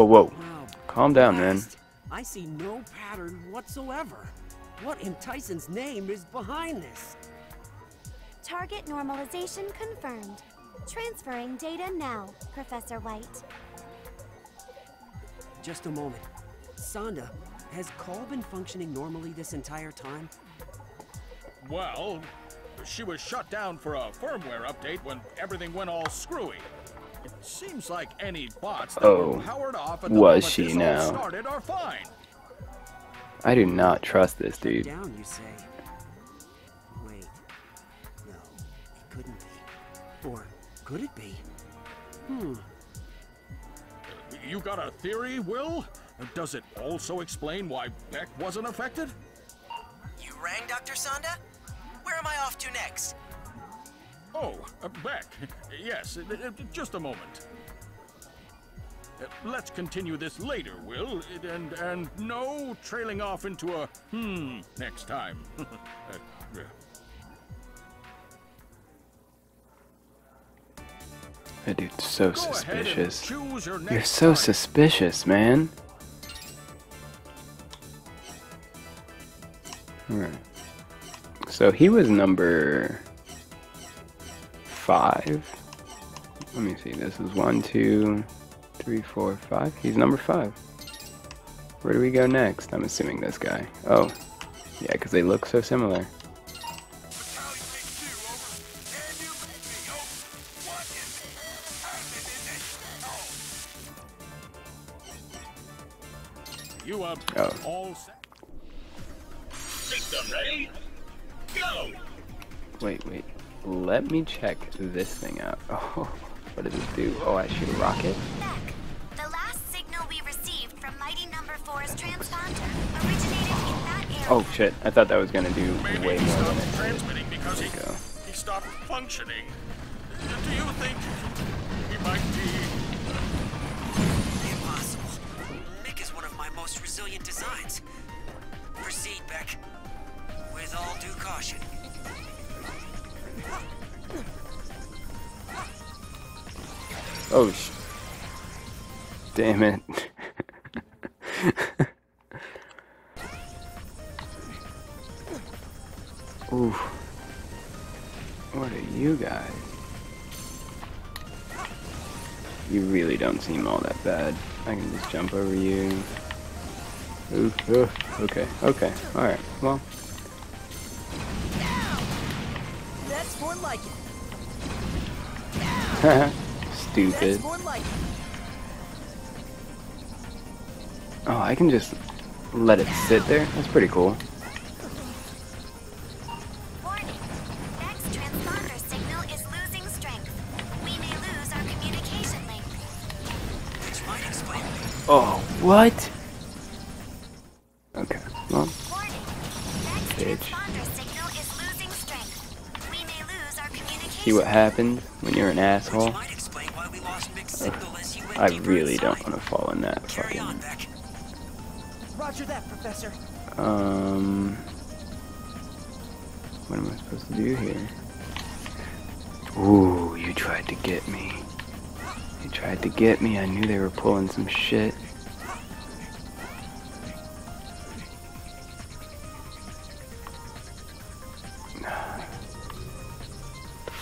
Whoa, whoa. Wow. Calm down, man. I see no pattern whatsoever. What in Tyson's name is behind this? Target normalization confirmed. Transferring data now, Professor White. Just a moment. Sanda, has Call been functioning normally this entire time? Well, she was shut down for a firmware update when everything went all screwy. It seems like any bots that Oh, were powered off at was the moment she now? started are fine. I do not trust this dude. Down, you say? Wait. No, it couldn't be. Or could it be? Hmm. You got a theory, Will? Does it also explain why Beck wasn't affected? You rang Dr. Sanda? Where am I off to next? Oh, uh, Beck. Yes, uh, uh, just a moment. Uh, let's continue this later, Will, and and no trailing off into a hmm next time. Uh. That dude's so Go suspicious. your You're so target. suspicious, man. Alright. So he was number five. Let me see. This is one, two, three, four, five. He's number five. Where do we go next? I'm assuming this guy. Oh. Yeah, because they look so similar. You are Oh. all set. System ready? Go! Wait, wait. Let me check this thing out. Oh, what does it do? Oh, I shoot a rocket? Beck, the last signal we received from Mighty Number 4's transponder originated in that area. Oh shit, I thought that was gonna do Maybe way more than it did. transmitting because he, go. he stopped functioning. Do you think he might be? Impossible. Mick is one of my most resilient designs. Proceed, Beck. With all due caution. Oh sh. Damn it. Ooh. What are you guys? You really don't seem all that bad. I can just jump over you. Ooh, ooh, okay, okay, alright, well, more like it. stupid. Like it. Oh, I can just let it sit there? That's pretty cool. Warning. Beck's see what happens when you're an asshole? might explain why we lost Mick's signal as you went I really don't want to fall in that fucking... Roger that, Professor. Um... What am I supposed to do here? Ooh, you tried to get me. You tried to get me. I knew they were pulling some shit.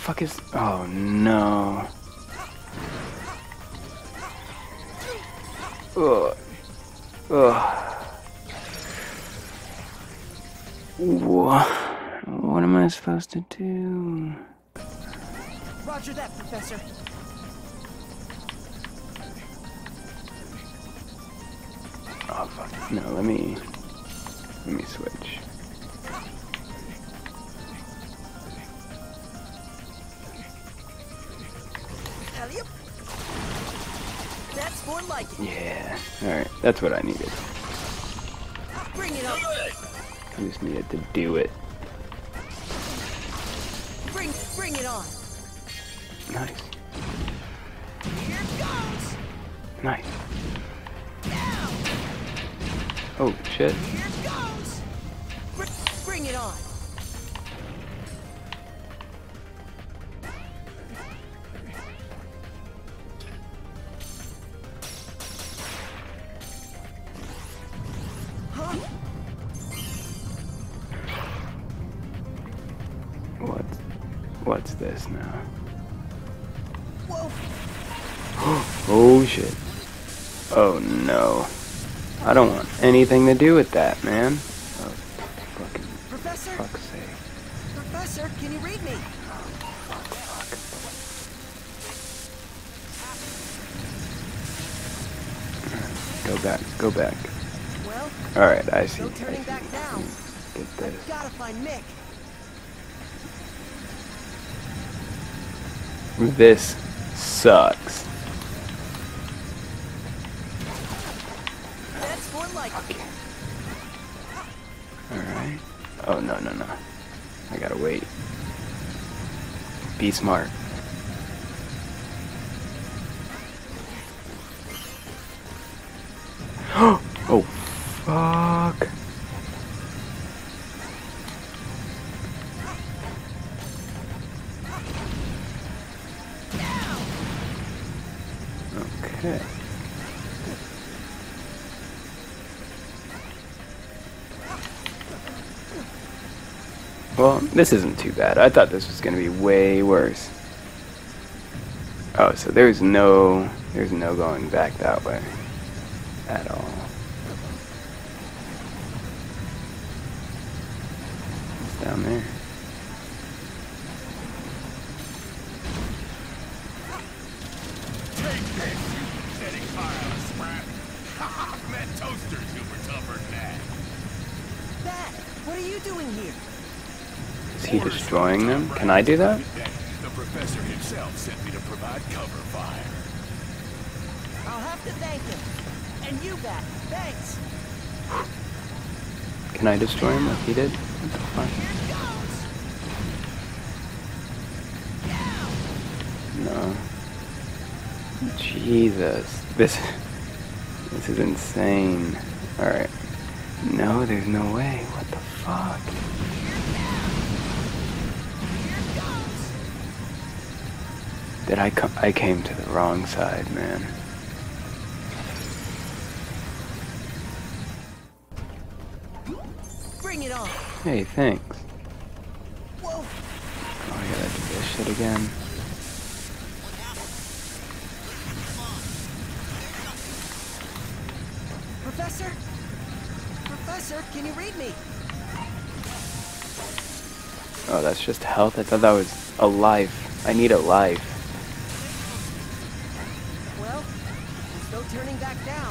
Fuck is... Oh, no. Ugh. Ugh. What? What am I supposed to do? Roger that, Professor. Oh fuck. No, let me let me switch. Like it. Yeah. Alright, that's what I needed. Bring it on. I just needed to do it. Bring, bring it on. Nice. Here goes. Nice. Oh shit. Oh shit. Oh no. I don't want anything to do with that, man. Oh, fucking Professor? fuck's sake. Professor, can you read me? Go back, go back. Well, Alright, I see. no I turning see. back now. Get this. I've gotta find Mick. This sucks. Oh, no, no, no. I gotta wait. Be smart. oh, fuck. Okay. Well, this isn't too bad. I thought this was going to be way worse. Oh, so there's no there's no going back that way at all. It's down there. That. What are you doing here? Is he destroying them? Can I do that? The professor himself sent me to provide cover fire. I'll have to thank him. And you back. Thanks. Can I destroy him like he did? No. Jesus. This this is insane. Alright. No, there's no way. What the fuck? Did I I came to the wrong side, man. Bring it on. Hey, thanks. Whoa. Oh, I gotta do this shit again. Professor? Professor, can you read me? Oh, that's just health? I thought that was a life. I need a life. Well, there's no turning back now.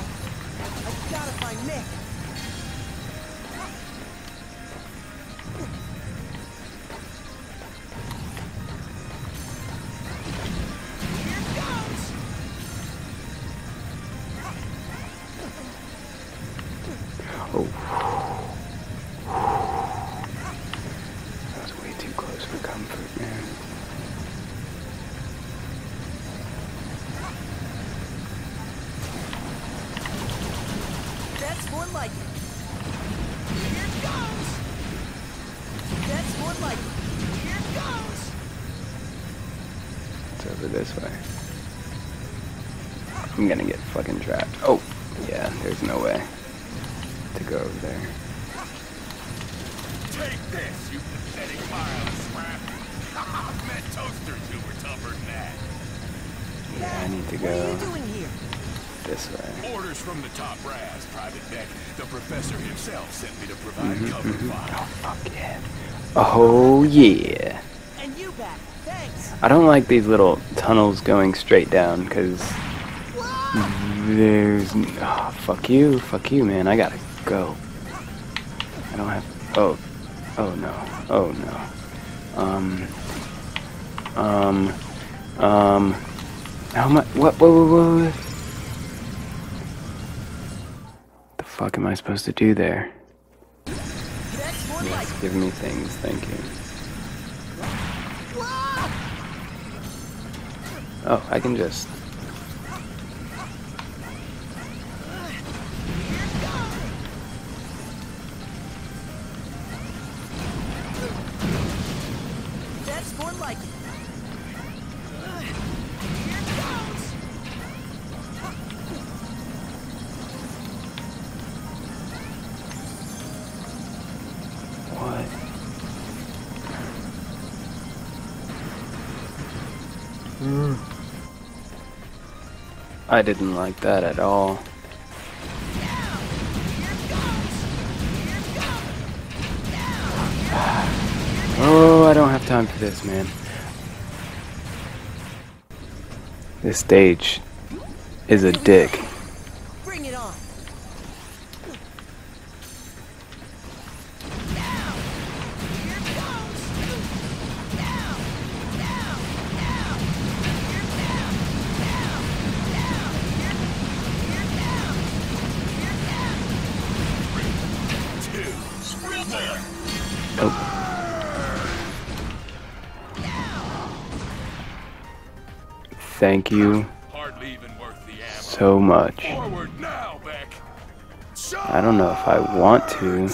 I've gotta find goes! Oh. It's over this way. I'm gonna get fucking trapped. Oh, yeah, there's no way to go over there. Take this, you pathetic pile of scrap. Met toasters who were tougher than that. Yeah, I need to go. What are you doing here? this way. Orders from the top brass, Private Beck. The professor himself sent me to provide mm-hmm, cover mm-hmm. fire. Oh, fuck yeah. Oh, yeah. And you back. Thanks. I don't like these little tunnels going straight down, because there's... Oh, fuck you. Fuck you, man. I gotta go. I don't have... Oh. Oh, no. Oh, no. Um... Um... Um... How much... What? What? What? What? what? The fuck am I supposed to do there? That's more like Yes, give me things, thank you. Oh, I can just... That's more like it. I didn't like that at all. Oh, I don't have time for this, man. This stage is a dick. Thank you so much. I don't know if I want to.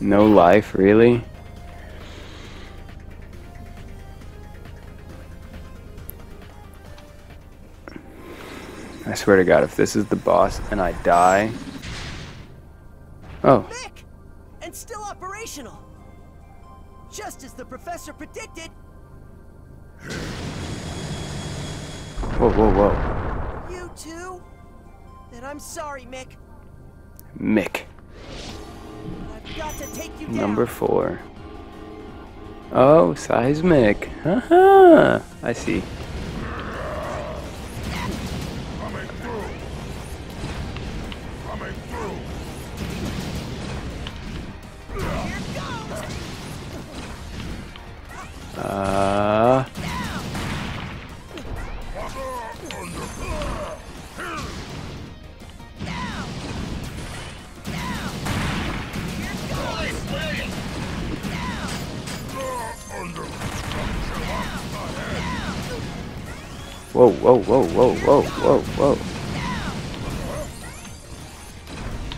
No life, really? I swear to God, if this is the boss and I die. Oh, Just as the professor predicted, whoa, whoa, whoa. you too? Then I'm sorry, Mick. Mick, I've got to take you down. number four. Oh, seismic. Haha, uh-huh. I see. Whoa, whoa, whoa, whoa, whoa, whoa, whoa.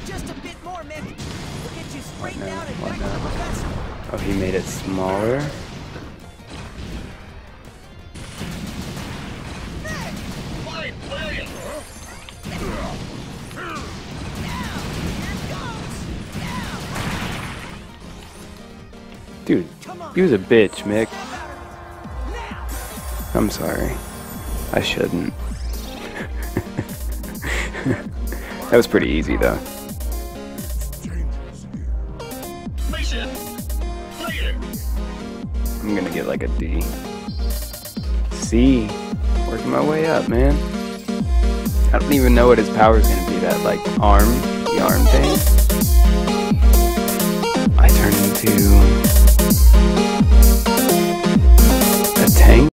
Just a bit more, Mick. We'll get you straightened now? out and What back to the now? Oh, he made it smaller. Dude, he was a bitch, Mick. I'm sorry. I shouldn't. that was pretty easy, though. I'm gonna get like a D. C. Working my way up, man. I don't even know what his power is gonna be. That like arm, the arm thing. I turn into